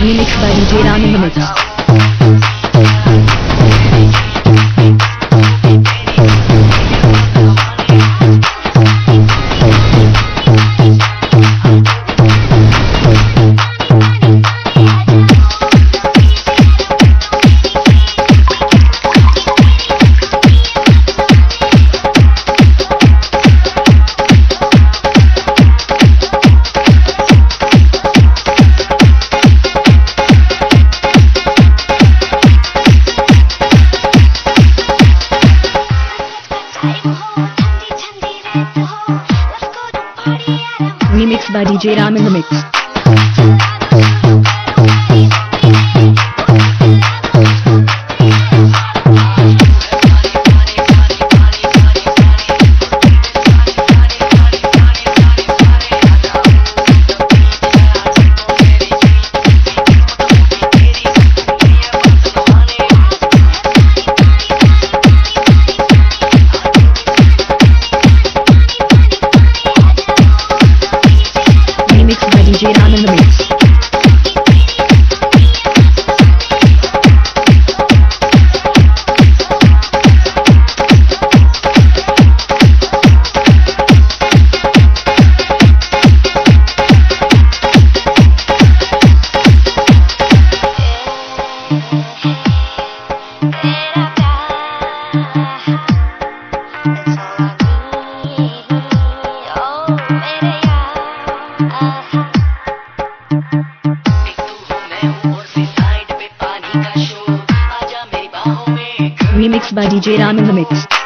Remix by DJ Ram Remix by DJ Ram in the mix. DJ Ram in the mix. Remix by DJ Ram in the mix.